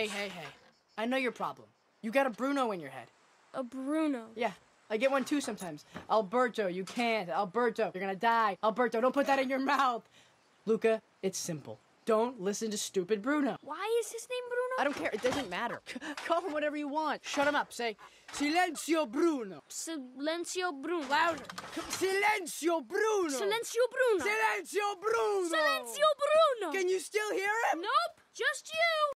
Hey, hey, hey. I know your problem. You got a Bruno in your head. A Bruno. Yeah, I get one too sometimes. Alberto, you can't. Alberto, you're gonna die. Alberto, don't put that in your mouth. Luca, it's simple. Don't listen to stupid Bruno. Why is his name Bruno? I don't care. It doesn't matter. Call him whatever you want. Shut him up. Say, Silenzio Bruno. Silenzio Bruno. Louder. Silenzio Bruno. Silenzio Bruno. Silenzio Bruno. Silenzio Bruno. Can you still hear him? Nope, just you.